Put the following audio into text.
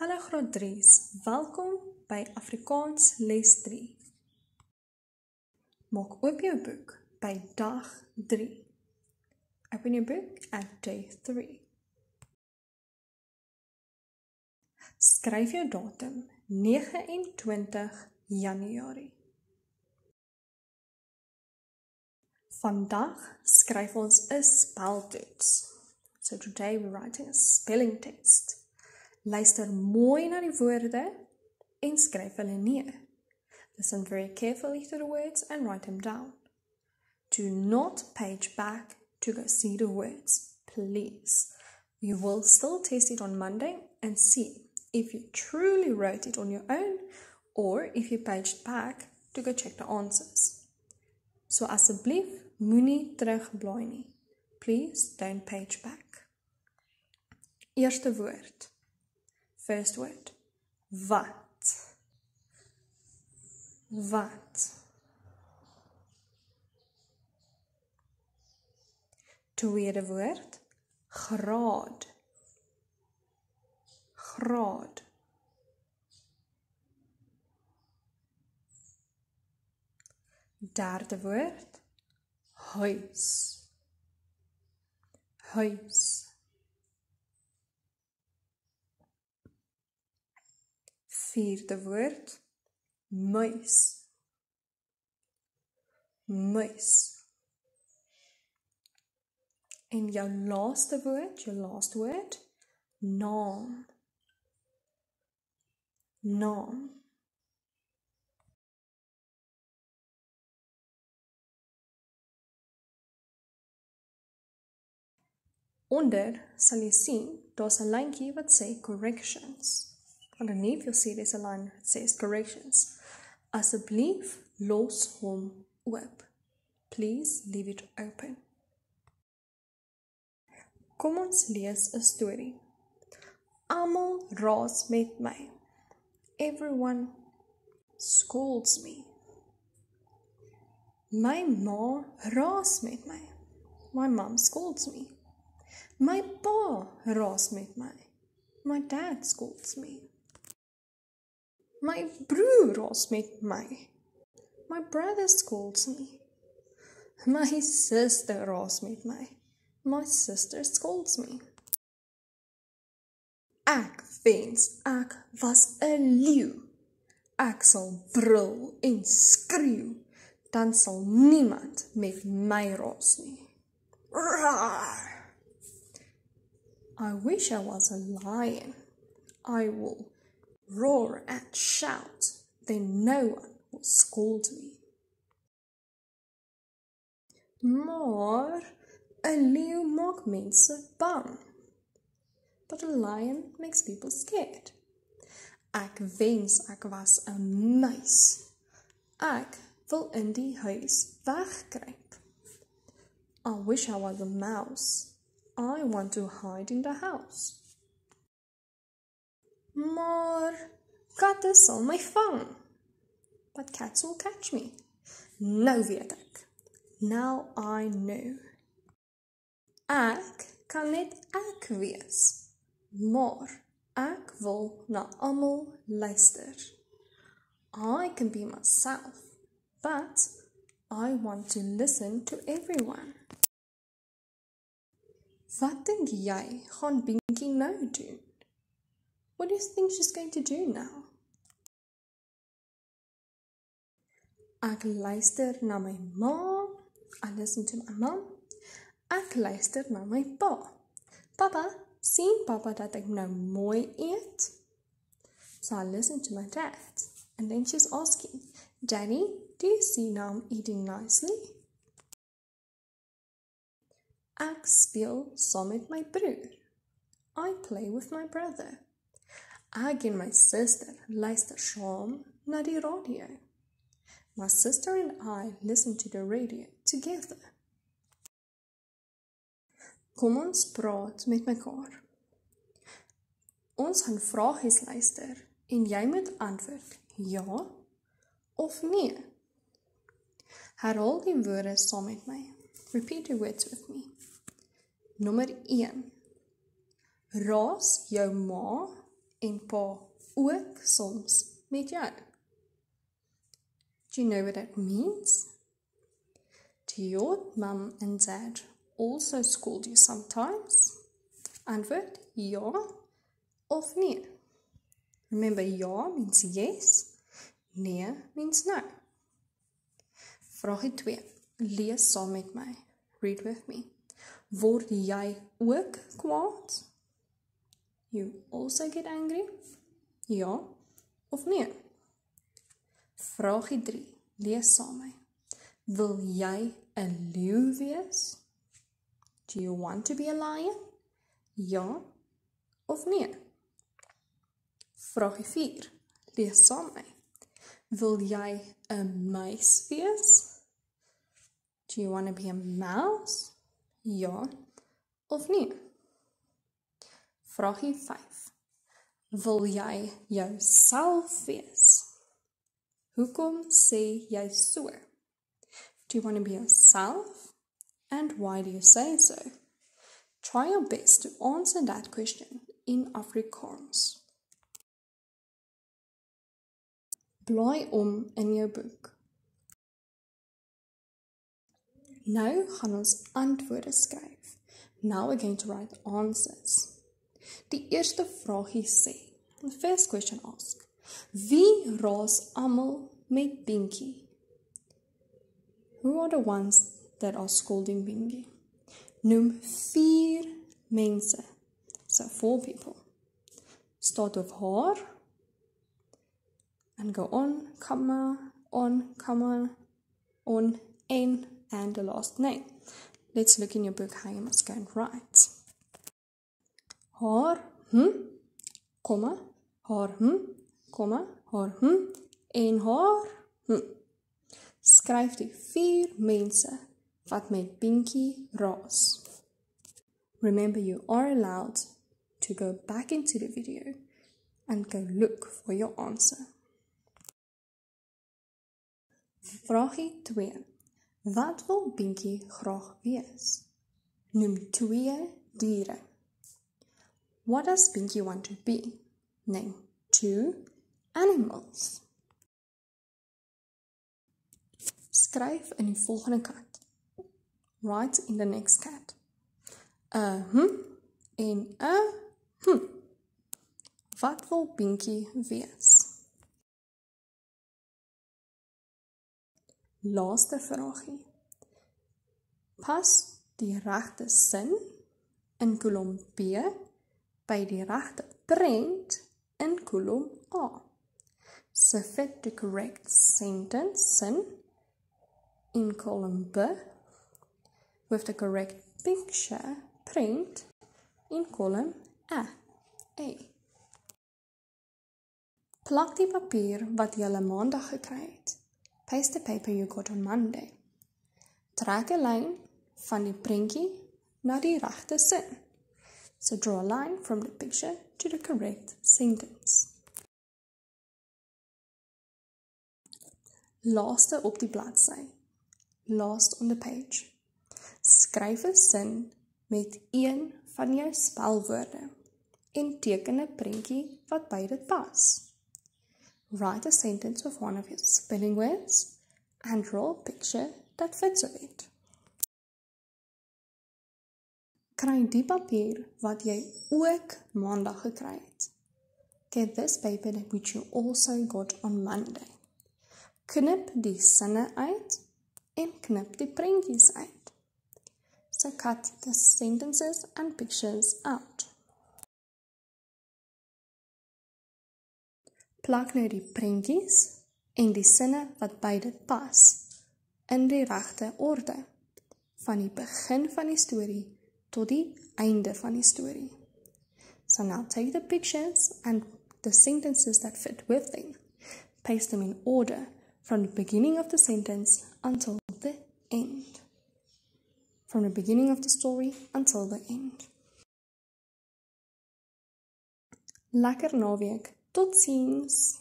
Hallo graad 3's, welkom by Afrikaans les 3. Maak oop jou boek by dag 3. Open your book at day 3. Skryf jou datum 29 Januarie. Vandag skryf ons 'n speltoets. So today we're writing a spelling test. Luister mooi na die woorde en skryf hulle neer. Listen very carefully to the words and write them down. Do not page back to go see the words, please. You will still test it on Monday and see if you truly wrote it on your own or if you paged back to go check the answers. So asseblief moenie terugblaai nie. Please don't page back. Eerste woord. First word. Wat? Wat? Tweede woord. Graad. Graad. Derde woord. Huis. Huis. Vierde woord muis. Muis. En jou laaste woord, jou laaste woord, naam. Naam. Onder sal jy sien daar's 'n lyntjie wat sê corrections. Underneath you'll see there's a line that says corrections. Asseblief los hom oop. Please leave it open. Kom ons lees 'n storie. Almal raas met my. Everyone scolds me. My ma raas met my. My mom scolds me. My pa raas met my. My dad scolds me. My broer raas met my. My brother scolds me. My sister raas met my. My sister scolds me. Ek wens ek was 'n leeu. Ek sal brul en skreeu, dan sal niemand met my raas nie. Roar! I wish I was a lion. I will roar and shout, then no one will scold me. Maar 'n leeu maak mense bang. But a lion makes people scared. Ek wens ek was 'n muis. Ek wil in die huis wegkruip. I wish I was a mouse. I want to hide in the house. Maar katte on my phone. But cats will catch me. Nou weet. Now I know. Ek kan net ek wees. Maar ek wil na almal luister. I can be myself, but I want to listen to everyone. Wat dink jy gaan Binkie nou doen? What do you think she's going to do now? Ek luister na my ma. I listen to my mom. Ek luister na my pa. Papa, sien papa dat ek nou mooi eet? So I listen to my dad. And then she's asking, Danny, do you see now I'm eating nicely? Ek speel saam met my broer. I play with my brother. En my sister luister saam na die radio. My sister and I listen to the radio together. Kom ons praat met mekaar. Ons gaan vragies luister en jy moet antwoord ja of nee. Herhaal die woorde saam met my. Repeat the words with me. Nommer 1. Raas jou ma soms met jou? Do you know what that means? Do your mum and dad also scold you sometimes? Antwoord ja of nee. Remember, ja means yes, nee means no. Vraag 2. Lees saam met my. Read with me. Word jy ook kwaad? You also get angry? Ja of nee? Vraag 3. Lees saam met my. Wil jy 'n leeu wees? Do you want to be a lion? Ja of nee? Vraag 4. Lees saam met my. Wil jy 'n muis wees? Do you want to be a mouse? Ja of nee? Vraag 5. Wil jy jouself wees? Hoekom sê jy so? Do you want to be yourself? And why do you say so? Try your best to answer that question in Afrikaans. Blaai om in jou boek. Nou gaan ons antwoorde skryf. Now we're going to write answers. Die eerste vraagie sê, the first question ask, wie raas almal met Binkie? Who are the ones that are scolding Bingy? Noem vier mense. So four people. Start with haar and go on, comma, on, comma, on, en, and the last name. Let's look in your book how you must go and write. Haar, hm, comma, haar, hm, comma, haar, hm, en haar, hm. Skryf die vier mense wat met Pinkie raas. Remember you are allowed to go back into the video and go look for your answer. Vraagie 2. Wat wil Pinkie graag wees? Noem twee diere. What does Pinkie want to be? Name two animals. Skryf in die volgende kat. Write in the next cat. 'n hm en 'n hm. Wat wil Pinkie wees? Laaste vraagie. Pas die regte sin in kolom B by die regte prent in kolom A. So fit the correct sentence sin in column B with the correct picture print in column A. A. Plak die papier wat jy hulle maandag gekry het. Paste the paper you got on Monday. Trek 'n lyn van die prentjie na die regte sin. So draw a line from the picture to the correct sentence. Laaste op die bladsy last on the page. Skryf 'n sin met een van jou spelwoorde en teken 'n prentjie wat by dit pas. Write a sentence with one of your spelling words and draw a picture that fits with it. Kry die papier wat jy ook maandag gekry het. Get this paper that which you also got on Monday. Knip die sinne uit en knip die prentjies uit. So cut the sentences and pictures out. Plak nou die prentjies en die sinne wat by dit pas in die regte orde van die begin van die storie tot einde van die storie. So now take the pictures and the sentences that fit with them. Paste them in order from the beginning of the sentence until the end. From the beginning of the story until the end. Lekker naweek. Totsiens.